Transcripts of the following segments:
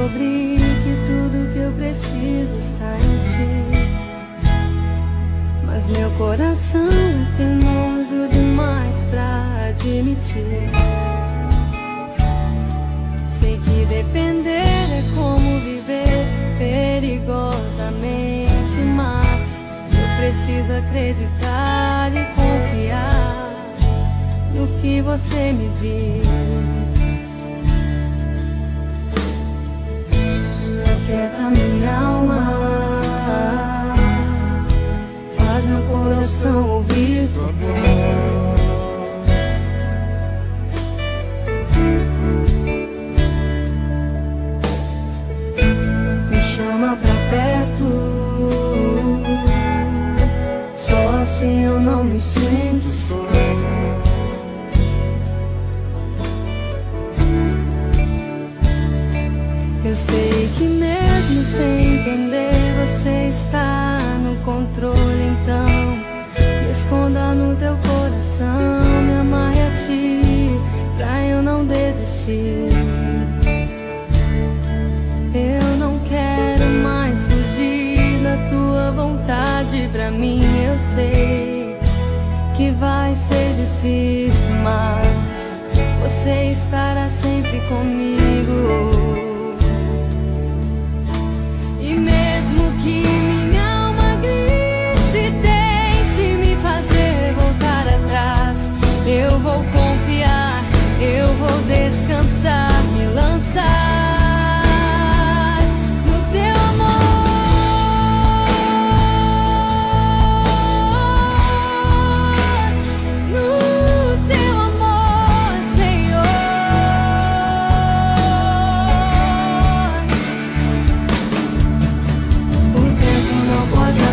descobri que tudo que eu preciso está em ti. Mas meu coração é teimoso demais pra admitir. Sei que depender é como viver perigosamente, mas eu preciso acreditar e confiar no que você me diz. Chama pra perto, só assim eu não me sinto só. Eu sei que mesmo sem entender você está no controle, então me esconda no teu coração, me amarre a ti pra eu não desistir. Vai ser difícil, mas você estará sempre comigo.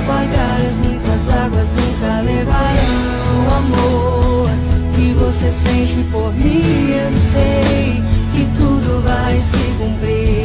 Apagar as muitas águas, nunca levarão o amor que você sente por mim. Eu sei que tudo vai se cumprir.